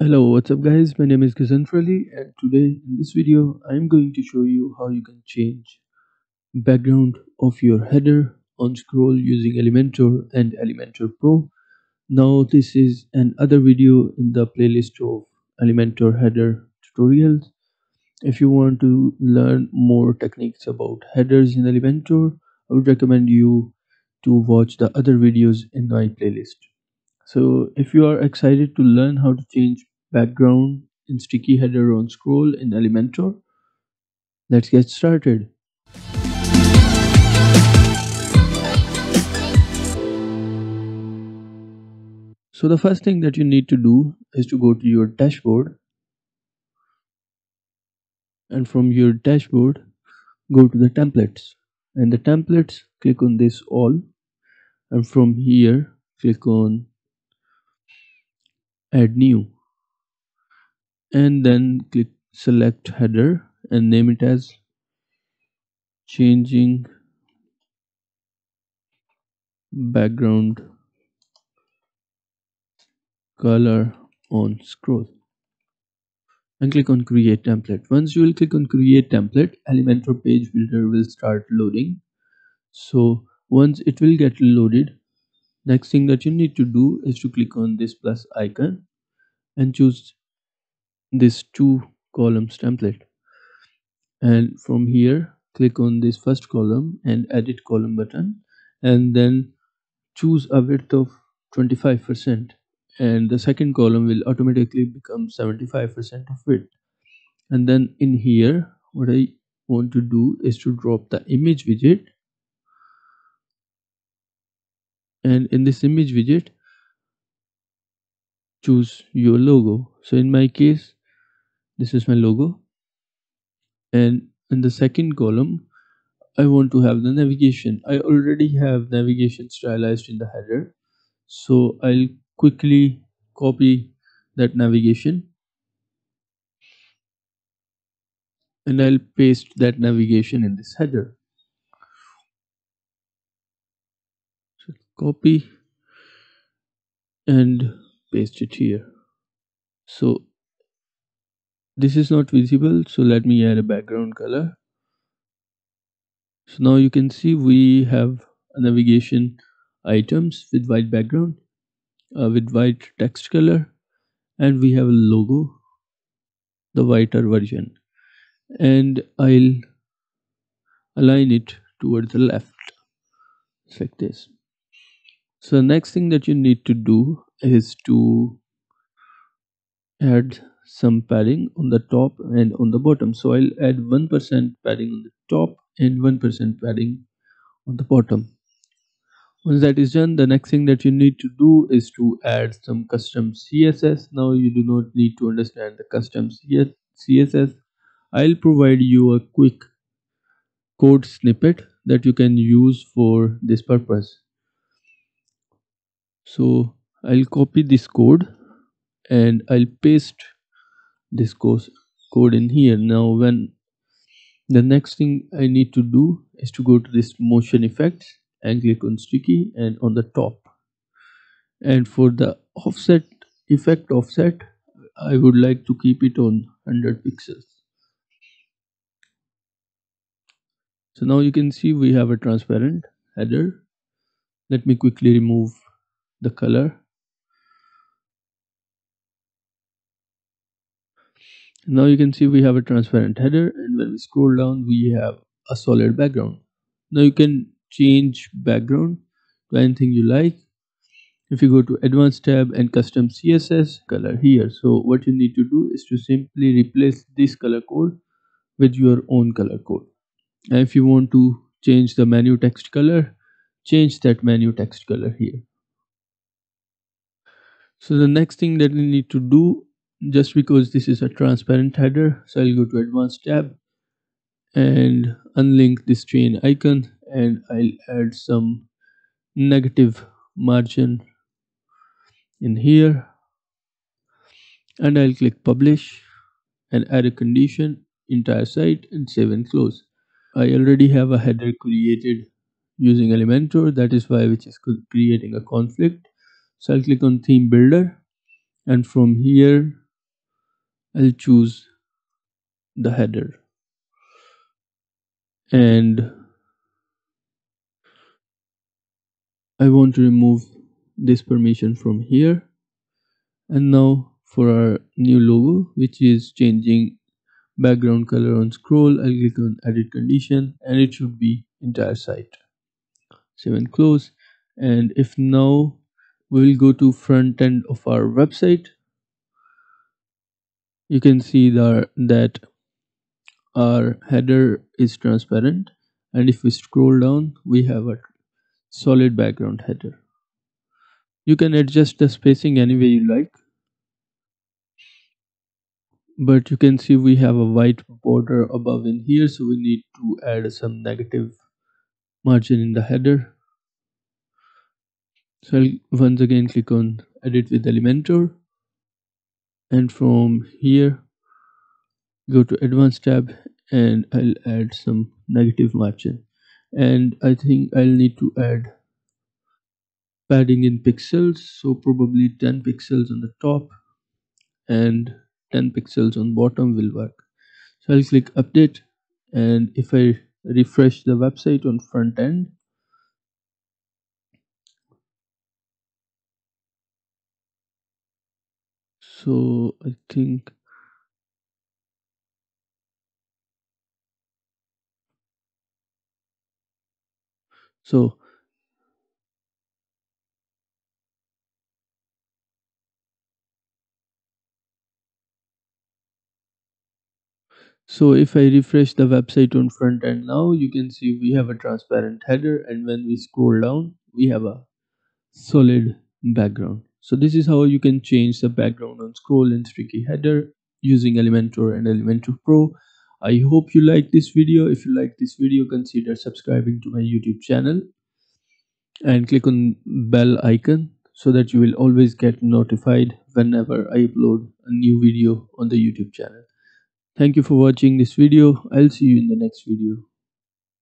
Hello, what's up guys? My name is Gazanfar Ali and today in this video I'm going to show you how you can change background of your header on scroll using Elementor and Elementor Pro. Now this is another video in the playlist of Elementor header tutorials. If you want to learn more techniques about headers in Elementor, I would recommend you to watch the other videos in my playlist. So if you are excited to learn how to change background in sticky header on scroll in Elementor, let's get started. So the first thing that you need to do is to go to your dashboard. And from your dashboard go to the templates. And the templates click on this all. And from here click on add new and then click select header and name it as changing background color on scroll. And click on create template. Once you will click on create template elementor page builder will start loading. So once it will get loaded next thing that you need to do is to click on this plus icon and choose this two columns template. And from here click on this first column and edit column button and then choose a width of 25% and the second column will automatically become 75% of width. And then in here what I want to do is to drop the image widget. And in this image widget choose your logo. So in my case this is my logo. And in the second column I want to have the navigation. I already have navigation stylized in the header. So I'll quickly copy that navigation. And I'll paste that navigation in this header. So copy and paste it here. So this is not visible so let me add a background color. So now you can see we have navigation items with white background uh, with white text color and we have a logo the whiter version. And I'll align it toward the left like this. So next thing that you need to do is to add some padding on the top and on the bottom. So i'll add 1% padding on the top and 1% padding on the bottom. Once that is done the next thing that you need to do is to add some custom css now you do not need to understand the custom css i'll provide you a quick code snippet that you can use for this purpose. So i'll copy this code and i'll paste this goes code in here. Now when the next thing I need to do is to go to this motion effects and click on sticky and on the top. And for the offset effect offset I would like to keep it on 100 pixels. So now you can see we have a transparent header. Let me quickly remove the color now you can see we have a transparent header and when we scroll down we have a solid background. Now you can change background to anything you like. If you go to advanced tab and custom css color here. So what you need to do is to simply replace this color code with your own color code. And if you want to change the menu text color change that menu text color here. So the next thing that we need to do just because this is a transparent header so I'll go to advanced tab and unlink this chain icon and I'll add some negative margin in here. And I'll click publish and add a condition entire site and save and close. I already have a header created using Elementor that is why which is creating a conflict. So I'll click on theme builder and from here I'll choose the header. And I want to remove this permission from here. And now for our new logo which is changing background color on scroll. I'll click on edit condition and it should be entire site. Save and close. And if now we will go to front end of our website you can see that our header is transparent and if we scroll down we have a solid background header. You can adjust the spacing any way you like but you can see we have a white border above in here so we need to add some negative margin in the header. So I'll once again click on edit with Elementor and from here go to advanced tab and I'll add some negative margin and I think I'll need to add padding in pixels. So probably 10 pixels on the top and 10 pixels on bottom will work. So I'll click update. And if I refresh the website on front end so I think so So if I refresh the website on front end now, you can see we have a transparent header and when we scroll down, we have a solid background. So this is how you can change the background on scroll and sticky header using Elementor and Elementor Pro. I hope you like this video. If you like this video, consider subscribing to my YouTube channel and click on bell icon so that you will always get notified whenever I upload a new video on the YouTube channel. Thank you for watching this video. I'll see you in the next video.